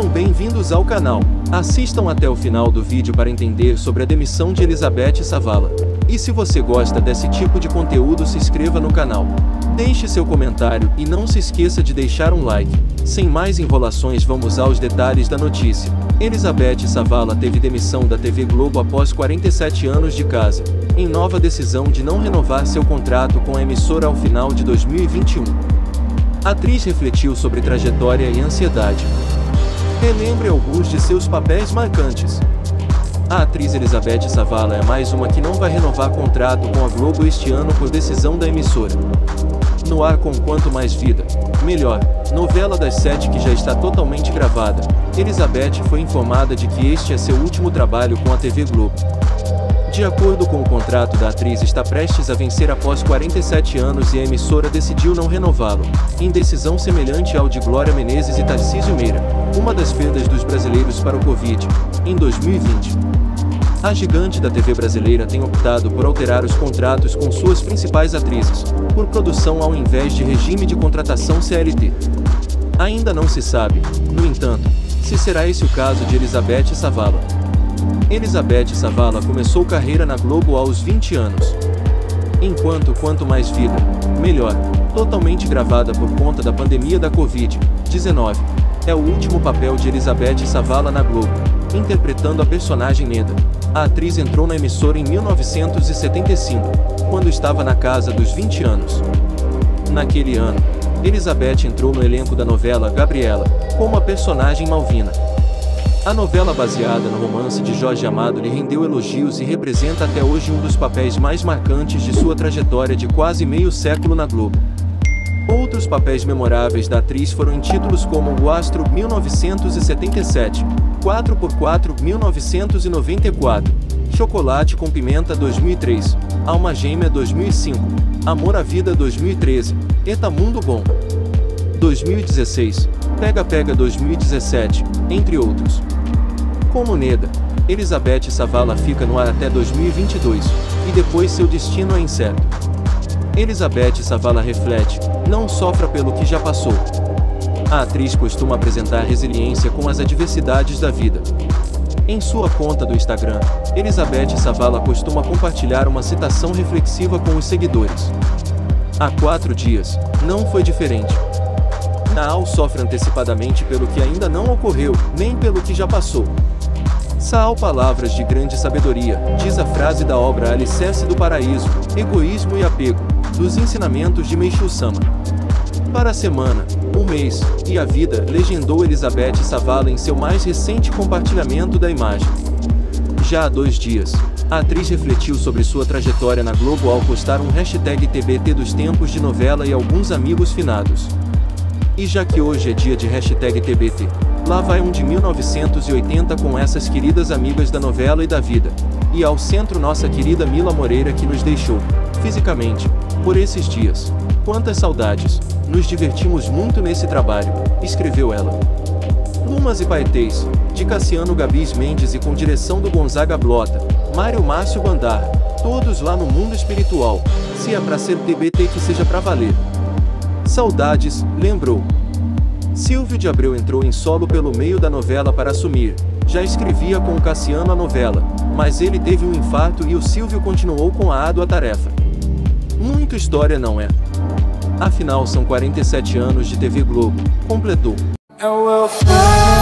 Sejam bem-vindos ao canal. Assistam até o final do vídeo para entender sobre a demissão de Elizabeth Savala. E se você gosta desse tipo de conteúdo se inscreva no canal. Deixe seu comentário e não se esqueça de deixar um like. Sem mais enrolações vamos aos detalhes da notícia. Elizabeth Savala teve demissão da TV Globo após 47 anos de casa, em nova decisão de não renovar seu contrato com a emissora ao final de 2021. A atriz refletiu sobre trajetória e ansiedade. Relembre alguns de seus papéis marcantes. A atriz Elizabeth Savala é mais uma que não vai renovar contrato com a Globo este ano por decisão da emissora. No ar com Quanto Mais Vida, Melhor, novela das sete que já está totalmente gravada, Elizabeth foi informada de que este é seu último trabalho com a TV Globo. De acordo com o contrato da atriz está prestes a vencer após 47 anos e a emissora decidiu não renová-lo, em decisão semelhante ao de Glória Menezes e Tarcísio Meira, uma das perdas dos brasileiros para o Covid, em 2020. A gigante da TV brasileira tem optado por alterar os contratos com suas principais atrizes, por produção ao invés de regime de contratação CLT. Ainda não se sabe, no entanto, se será esse o caso de Elizabeth Savala. Elizabeth Savala começou carreira na Globo aos 20 anos. Enquanto Quanto Mais Vida, Melhor, totalmente gravada por conta da pandemia da Covid-19, é o último papel de Elizabeth Savala na Globo, interpretando a personagem Neda. A atriz entrou na emissora em 1975, quando estava na casa dos 20 anos. Naquele ano, Elizabeth entrou no elenco da novela Gabriela, como a personagem Malvina. A novela baseada no romance de Jorge Amado lhe rendeu elogios e representa até hoje um dos papéis mais marcantes de sua trajetória de quase meio século na Globo. Outros papéis memoráveis da atriz foram em títulos como O Astro 1977, 4x4 1994, Chocolate com Pimenta 2003, Alma Gêmea 2005, Amor à Vida 2013, Eta Mundo Bom 2016, Pega Pega 2017, entre outros. Como Neda, Elizabeth Savala fica no ar até 2022, e depois seu destino é incerto. Elizabeth Savala reflete, não sofra pelo que já passou. A atriz costuma apresentar resiliência com as adversidades da vida. Em sua conta do Instagram, Elizabeth Savala costuma compartilhar uma citação reflexiva com os seguidores. Há quatro dias, não foi diferente. Naal sofre antecipadamente pelo que ainda não ocorreu, nem pelo que já passou. Saal palavras de grande sabedoria, diz a frase da obra Alicerce do Paraíso, Egoísmo e Apego, dos ensinamentos de Meishu Sama. Para a semana, o mês e a vida, legendou Elizabeth Savala em seu mais recente compartilhamento da imagem. Já há dois dias, a atriz refletiu sobre sua trajetória na Globo ao postar um hashtag TBT dos tempos de novela e alguns amigos finados. E já que hoje é dia de hashtag TBT, lá vai um de 1980 com essas queridas amigas da novela e da vida. E ao centro nossa querida Mila Moreira que nos deixou, fisicamente, por esses dias. Quantas saudades, nos divertimos muito nesse trabalho, escreveu ela. Lumas e Paetês, de Cassiano Gabis Mendes e com direção do Gonzaga Blota, Mário Márcio Bandar, todos lá no mundo espiritual, se é pra ser TBT que seja pra valer. Saudades, lembrou. Silvio de Abreu entrou em solo pelo meio da novela para assumir. Já escrevia com o Cassiano a novela, mas ele teve um infarto e o Silvio continuou com a árdua tarefa. Muito história não é? Afinal são 47 anos de TV Globo, completou. Fly